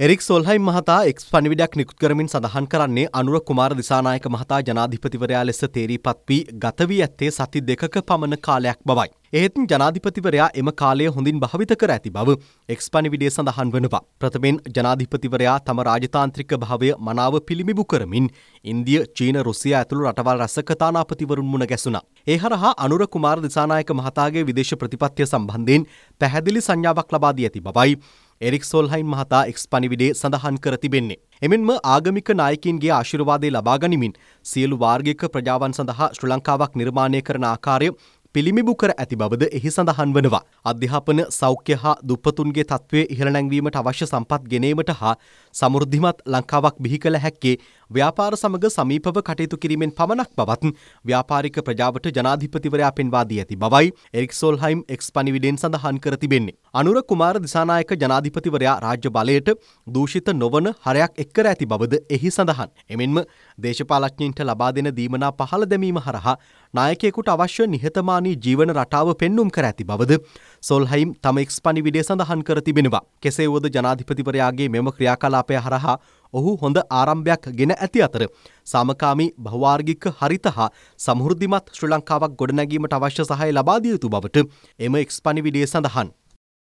Eric Solheim මහතා එක් පනිවිඩක් නිකුත් කරමින් සඳහන් කරන්නේ අනුර කුමාර දිසානායක මහතා ජනාධිපතිවරයා ලෙස තේරීපත් වී ගතවී ඇත්තේ සති දෙකක පමණ කාලයක් බවයි. එහෙත් ජනාධිපතිවරයා එම කාලය හොඳින් භාවිත කර ඇති බව එක්ස් පනිවිඩේ සඳහන් වනවා. ප්‍රථමෙන් ජනාධිපතිවරයා තම රාජතාන්ත්‍රික භාවය මනාව පිළිමිබු කරමින් ඉන්දිය චීන රුසිය ඇතුළු රටවල් රැසක තානාපතිවරුන් මුණ ගැසුණා. ඒ හරහා අනුර කුමාර දිසානායක මහතාගේ විදේශ ප්‍රතිපත්තිය සම්බන්ධයෙන් පැහැදිලි සංඥාවක් ලබා දී ඇති බවයි එරික් සෝල්හයින් මහතා එක්ස් පනිවිඩේ සඳහන් කර තිබෙන්නේ. එමෙන්ම ආගමික නායකින්ගේ ආශිර්වාදය ලබාගනිමින් සියලු වාර්ගික ප්‍රජාවන් සඳහා ශ්‍ර ලංකාවක් නිර්මාණය කරන ආකාරය පිළිමිබු කර ඇති බවද එහි සඳහන් වනවා. අධ්‍යාපන සෞඛ්‍ය හා දුප්පතුන්ගේ තත්ත්වය ඉහළ නැංවීමට අවශ්‍ය සම්පත් ගෙනීමට හා සමෘද්ධිමත් ලංකාවක් බිහි කළ හැක්කේ ව්‍යාපාර සමග සමීපව කටයුතු කිරීමෙන් පමණක් බවත් ව්‍යාපාරික ප්‍රජාවට ජනාධිපතිවරයා පෙන්වා දී ඇති බවයි එරික් සෝල්හයිම් එක්ස් පනිවිඩෙන් සඳහන් කර තිබෙන්නේ. අනුර කුමාර දිසානායක ජනාධිපතිවරයා රාජ්‍ය බලයට දූෂිත නොවන හරයක් එක්කර ඇති බවද එහි සඳහන්. එමෙන්ම දේශපාලඥයින්ට ලබා දෙන දීමනා පහළ දැමීම හරහා නායකයෙකුට අවශ්‍ය නිහතමානී ජීවන රටාව පෙන්නුම් කර ඇති බවද සොල්හයිම් තම එක්ස් පනිවිඩේ සඳහන් කර තිබෙනවා. කෙසේ වුවද ජනාධිපතිවරයාගේ මෙම ක්‍රියාකලාපය හරහා ඔහු හොඳ ආරම්භයක් ගෙන ඇති අතර සාමකාමී බහවාර්ගික හරිත හා සමෘද්ධිමත් ශ්‍ර ලංකාවක් ගොඩනැගීමට අවශ්‍ය සහය ලබාදිය යුතු බවට එම එක්ස් පනිවිඩේ සඳහන්.